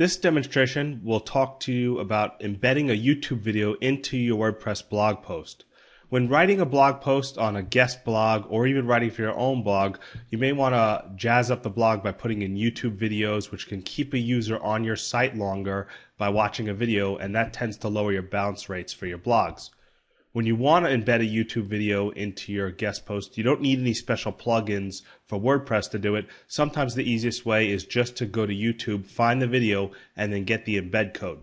This demonstration will talk to you about embedding a YouTube video into your WordPress blog post. When writing a blog post on a guest blog or even writing for your own blog, you may want to jazz up the blog by putting in YouTube videos, which can keep a user on your site longer by watching a video, and that tends to lower your bounce rates for your blogs when you want to embed a YouTube video into your guest post, you don't need any special plugins for WordPress to do it. Sometimes the easiest way is just to go to YouTube, find the video, and then get the embed code.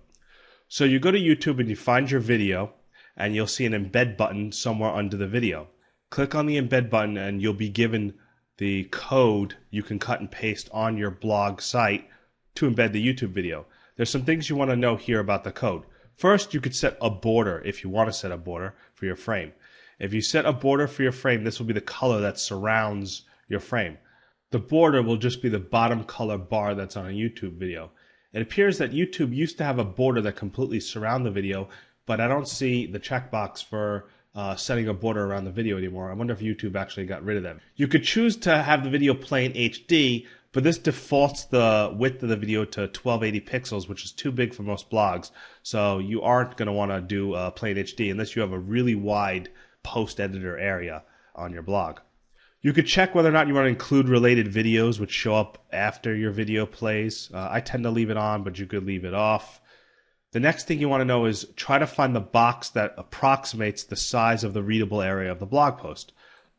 So you go to YouTube and you find your video, and you'll see an embed button somewhere under the video. Click on the embed button, and you'll be given the code you can cut and paste on your blog site to embed the YouTube video. There's some things you want to know here about the code. First, you could set a border if you want to set a border for your frame. If you set a border for your frame, this will be the color that surrounds your frame. The border will just be the bottom color bar that's on a YouTube video. It appears that YouTube used to have a border that completely surround the video, but I don't see the checkbox for uh, setting a border around the video anymore. I wonder if YouTube actually got rid of them. You could choose to have the video play in HD, but this defaults the width of the video to 1280 pixels, which is too big for most blogs. So you aren't going to want to do uh, plain HD unless you have a really wide post editor area on your blog. You could check whether or not you want to include related videos which show up after your video plays. Uh, I tend to leave it on, but you could leave it off. The next thing you want to know is try to find the box that approximates the size of the readable area of the blog post.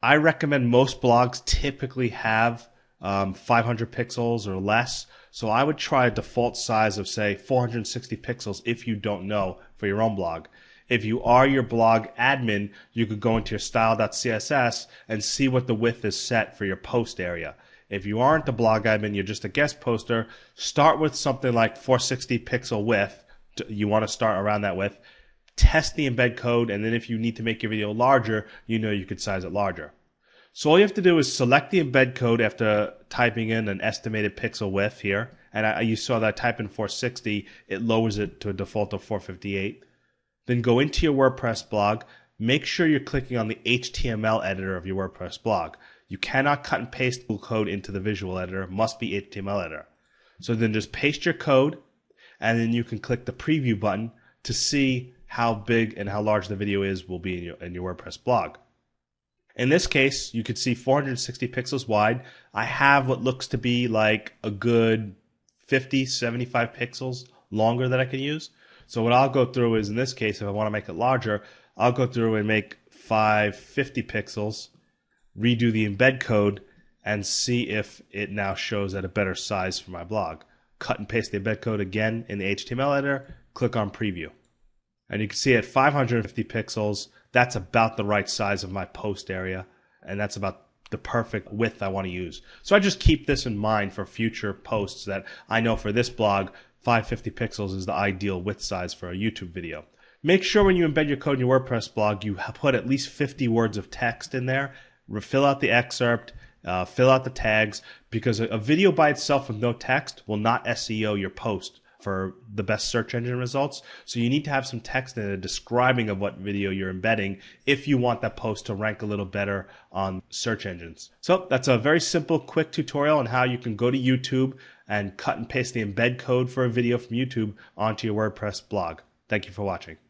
I recommend most blogs typically have um, 500 pixels or less. So I would try a default size of say 460 pixels if you don't know for your own blog. If you are your blog admin, you could go into your style.css and see what the width is set for your post area. If you aren't the blog admin, you're just a guest poster, start with something like 460 pixel width. You want to start around that width. Test the embed code, and then if you need to make your video larger, you know you could size it larger. So all you have to do is select the embed code after typing in an estimated pixel width here. And I, you saw that I type in 460, it lowers it to a default of 458. Then go into your WordPress blog. Make sure you're clicking on the HTML editor of your WordPress blog. You cannot cut and paste code into the visual editor. It must be HTML editor. So then just paste your code, and then you can click the preview button to see how big and how large the video is will be in your, in your WordPress blog. In this case, you could see 460 pixels wide. I have what looks to be like a good 50, 75 pixels longer that I can use. So what I'll go through is in this case, if I want to make it larger, I'll go through and make 550 pixels, redo the embed code, and see if it now shows at a better size for my blog. Cut and paste the embed code again in the HTML editor, click on preview. And you can see at 550 pixels, that's about the right size of my post area, and that's about the perfect width I want to use. So I just keep this in mind for future posts that I know for this blog, 550 pixels is the ideal width size for a YouTube video. Make sure when you embed your code in your WordPress blog, you put at least 50 words of text in there. Fill out the excerpt, uh, fill out the tags, because a, a video by itself with no text will not SEO your post for the best search engine results. So you need to have some text in it describing of what video you're embedding if you want that post to rank a little better on search engines. So that's a very simple, quick tutorial on how you can go to YouTube and cut and paste the embed code for a video from YouTube onto your WordPress blog. Thank you for watching.